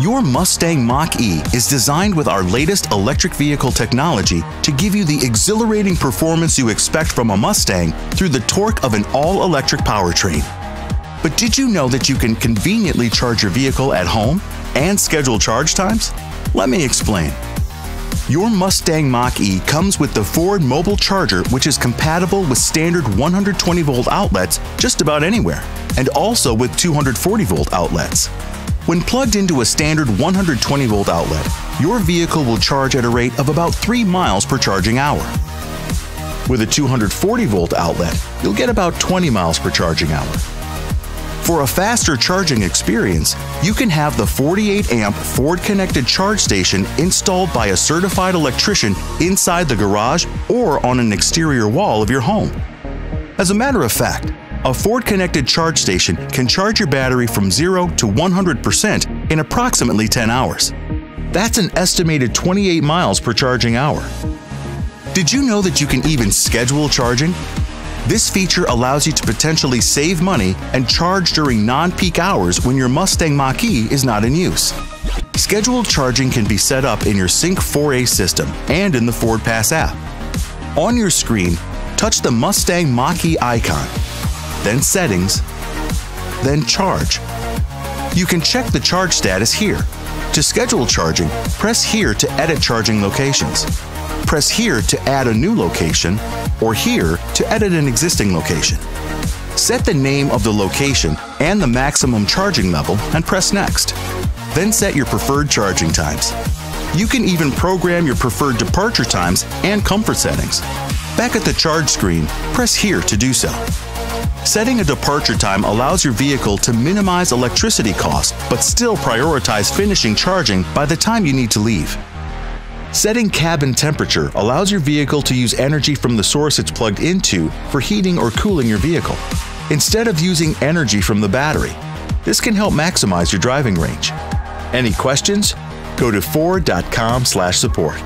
Your Mustang Mach-E is designed with our latest electric vehicle technology to give you the exhilarating performance you expect from a Mustang through the torque of an all-electric powertrain. But did you know that you can conveniently charge your vehicle at home and schedule charge times? Let me explain. Your Mustang Mach-E comes with the Ford Mobile Charger which is compatible with standard 120 volt outlets just about anywhere, and also with 240 volt outlets. When plugged into a standard 120 volt outlet, your vehicle will charge at a rate of about 3 miles per charging hour. With a 240 volt outlet, you'll get about 20 miles per charging hour. For a faster charging experience, you can have the 48 amp Ford connected charge station installed by a certified electrician inside the garage or on an exterior wall of your home. As a matter of fact, a Ford connected charge station can charge your battery from 0 to 100% in approximately 10 hours. That's an estimated 28 miles per charging hour. Did you know that you can even schedule charging? This feature allows you to potentially save money and charge during non-peak hours when your Mustang Mach-E is not in use. Scheduled charging can be set up in your Sync 4A system and in the Ford Pass app. On your screen, touch the Mustang Mach-E icon, then Settings, then Charge. You can check the charge status here. To schedule charging, press here to edit charging locations. Press here to add a new location, or here to edit an existing location. Set the name of the location and the maximum charging level and press Next. Then set your preferred charging times. You can even program your preferred departure times and comfort settings. Back at the charge screen, press here to do so. Setting a departure time allows your vehicle to minimize electricity costs but still prioritize finishing charging by the time you need to leave. Setting cabin temperature allows your vehicle to use energy from the source it's plugged into for heating or cooling your vehicle, instead of using energy from the battery. This can help maximize your driving range. Any questions? Go to Ford.com/support.